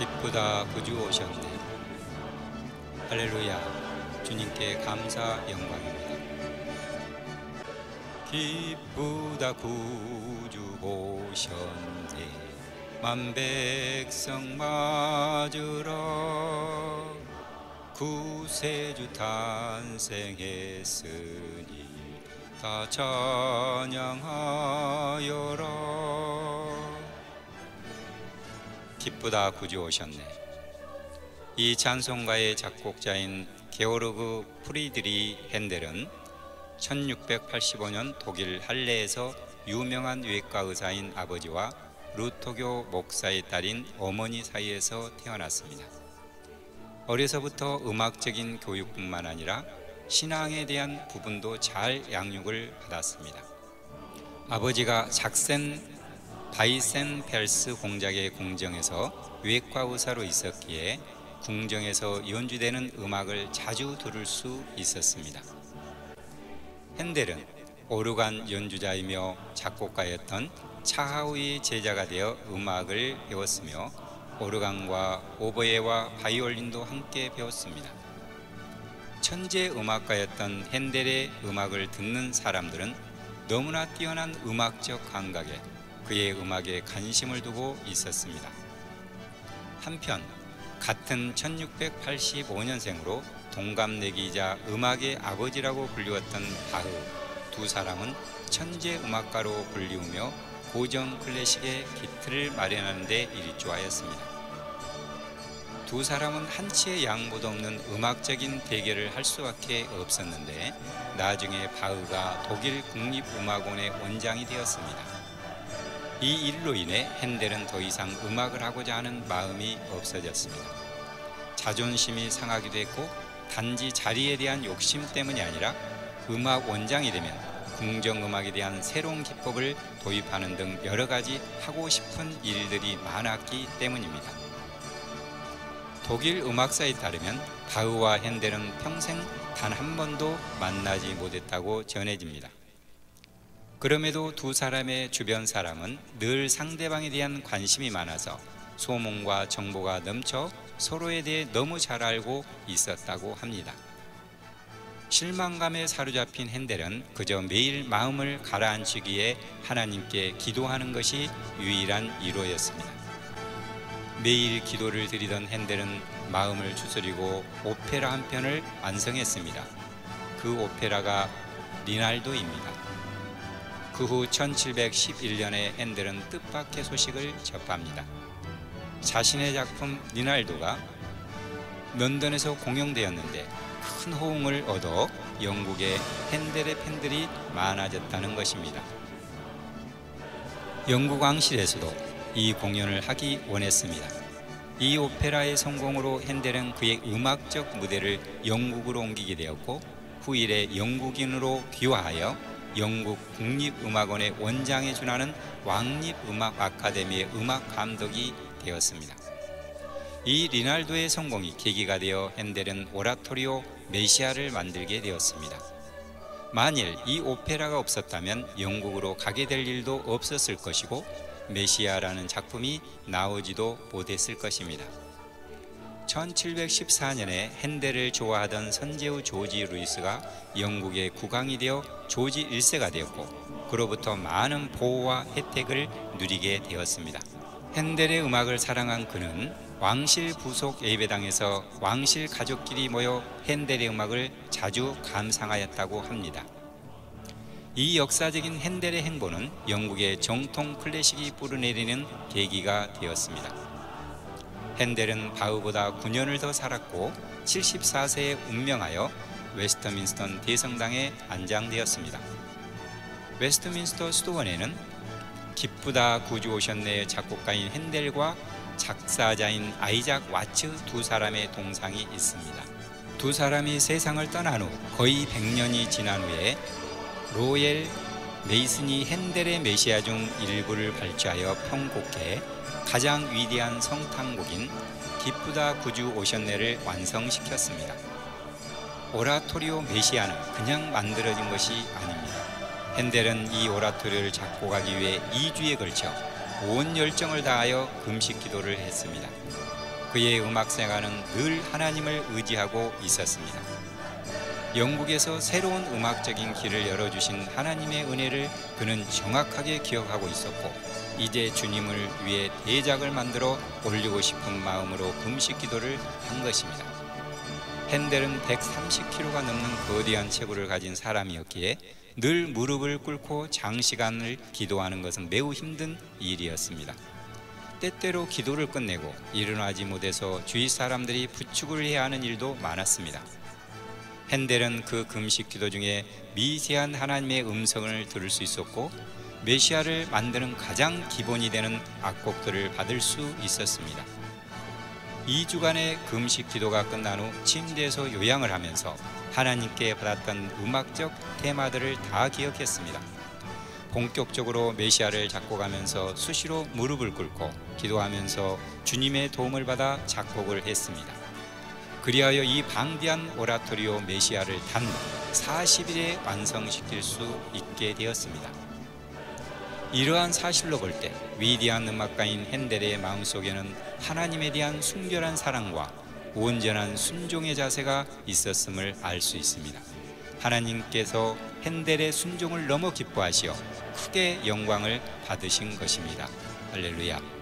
기쁘다 구주 오셨네. 할렐루야. 주님께 감사 영광입니다. 기쁘다 구주 오셨네. 만 백성 맞으러 구세주 탄생했으니 다 찬양하여라 기쁘다 구주 오셨네 이 찬송가의 작곡자인 게오르그 프리드리 핸델은 1685년 독일 할레에서 유명한 외과 의사인 아버지와 루토교 목사의 딸인 어머니 사이에서 태어났습니다. 어려서부터 음악적인 교육뿐만 아니라 신앙에 대한 부분도 잘 양육을 받았습니다. 아버지가 작센 바이센 펠스 공작의 궁정에서 외과 의사로 있었기에 궁정에서 연주되는 음악을 자주 들을 수 있었습니다. 핸델은 오르간 연주자이며 작곡가였던 차하우의 제자가 되어 음악을 배웠으며 오르간과 오보에와 바이올린도 함께 배웠습니다. 천재 음악가였던 핸델의 음악을 듣는 사람들은 너무나 뛰어난 음악적 감각에 그의 음악에 관심을 두고 있었습니다. 한편 같은 1685년생으로 동갑내기이자 음악의 아버지라고 불리웠던 바흐 두 사람은 천재 음악가로 불리우며 고전 클래식의 기틀을 마련하는 데 일조하였습니다. 두 사람은 한치의 양보도 없는 음악적인 대결을 할 수밖에 없었는데 나중에 바흐가 독일 국립음악원의 원장이 되었습니다. 이 일로 인해 핸델은 더 이상 음악을 하고자 하는 마음이 없어졌습니다. 자존심이 상하기도 했고 단지 자리에 대한 욕심 때문이 아니라 음악 원장이 되면 궁정음악에 대한 새로운 기법을 도입하는 등 여러 가지 하고 싶은 일들이 많았기 때문입니다. 독일 음악사에 따르면 바흐와 핸델은 평생 단 한 번도 만나지 못했다고 전해집니다. 그럼에도 두 사람의 주변 사람은 늘 상대방에 대한 관심이 많아서 소문과 정보가 넘쳐 서로에 대해 너무 잘 알고 있었다고 합니다. 실망감에 사로잡힌 핸델은 그저 매일 마음을 가라앉히기에 하나님께 기도하는 것이 유일한 이로였습니다. 매일 기도를 드리던 핸델은 마음을 추스리고 오페라 한 편을 완성했습니다. 그 오페라가 리날도입니다. 그 후 1711년에 핸델은 뜻밖의 소식을 접합니다. 자신의 작품 리날도가 런던에서 공연되었는데 큰 호응을 얻어 영국의 핸델의 팬들이 많아졌다는 것입니다. 영국 왕실에서도 이 공연을 하기 원했습니다. 이 오페라의 성공으로 핸델은 그의 음악적 무대를 영국으로 옮기게 되었고 후일에 영국인으로 귀화하여 영국 국립음악원의 원장에 준하는 왕립음악 아카데미의 음악 감독이 되었습니다. 이 리날도의 성공이 계기가 되어 핸델은 오라토리오 메시아를 만들게 되었습니다. 만일 이 오페라가 없었다면 영국으로 가게 될 일도 없었을 것이고 메시아라는 작품이 나오지도 못했을 것입니다. 1714년에 핸델을 좋아하던 선제우 조지 루이스가 영국의 국왕이 되어 조지 1세가 되었고 그로부터 많은 보호와 혜택을 누리게 되었습니다. 핸델의 음악을 사랑한 그는 왕실 부속 예배당에서 왕실 가족끼리 모여 핸델의 음악을 자주 감상하였다고 합니다. 이 역사적인 핸델의 행보는 영국의 정통 클래식이 뿌리내리는 계기가 되었습니다. 핸델은 바흐보다 9년을 더 살았고 74세에 운명하여 웨스트민스터 대성당에 안장되었습니다. 웨스트민스터 수도원에는 기쁘다 구주 오셨네 작곡가인 핸델과 작사자인 아이작 와츠 두 사람의 동상이 있습니다. 두 사람이 세상을 떠난 후 거의 100년이 지난 후에 로엘 메이슨이 핸델의 메시아 중 일부를 발주하여 편곡해 가장 위대한 성탄곡인 기쁘다 구주 오셨네를 완성시켰습니다. 오라토리오 메시아는 그냥 만들어진 것이 아닙니다. 핸델은 이 오라토리오를 작곡하기 위해 2주에 걸쳐 온 열정을 다하여 금식 기도를 했습니다. 그의 음악 생활은 늘 하나님을 의지하고 있었습니다. 영국에서 새로운 음악적인 길을 열어주신 하나님의 은혜를 그는 정확하게 기억하고 있었고 이제 주님을 위해 대작을 만들어 올리고 싶은 마음으로 금식 기도를 한 것입니다. 핸델은 130kg가 넘는 거대한 체구를 가진 사람이었기에 늘 무릎을 꿇고 장시간을 기도하는 것은 매우 힘든 일이었습니다. 때때로 기도를 끝내고 일어나지 못해서 주위 사람들이 부축을 해야 하는 일도 많았습니다. 핸델은 그 금식 기도 중에 미세한 하나님의 음성을 들을 수 있었고 메시아를 만드는 가장 기본이 되는 악곡들을 받을 수 있었습니다. 2주간의 금식 기도가 끝난 후 침대에서 요양을 하면서 하나님께 받았던 음악적 테마들을 다 기억했습니다. 본격적으로 메시아를 작곡하면서 수시로 무릎을 꿇고 기도하면서 주님의 도움을 받아 작곡을 했습니다. 그리하여 이 방대한 오라토리오 메시아를 단 40일에 완성시킬 수 있게 되었습니다. 이러한 사실로 볼 때 위대한 음악가인 핸델의 마음속에는 하나님에 대한 순결한 사랑과 온전한 순종의 자세가 있었음을 알 수 있습니다. 하나님께서 핸델의 순종을 너무 기뻐하시어 크게 영광을 받으신 것입니다. 할렐루야.